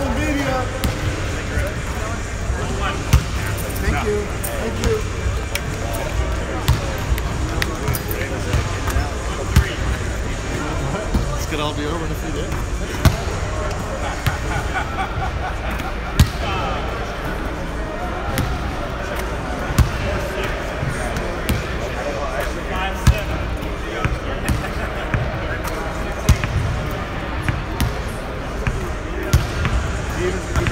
Island Media. Thank you. Thank you. This could all be over in a few days. even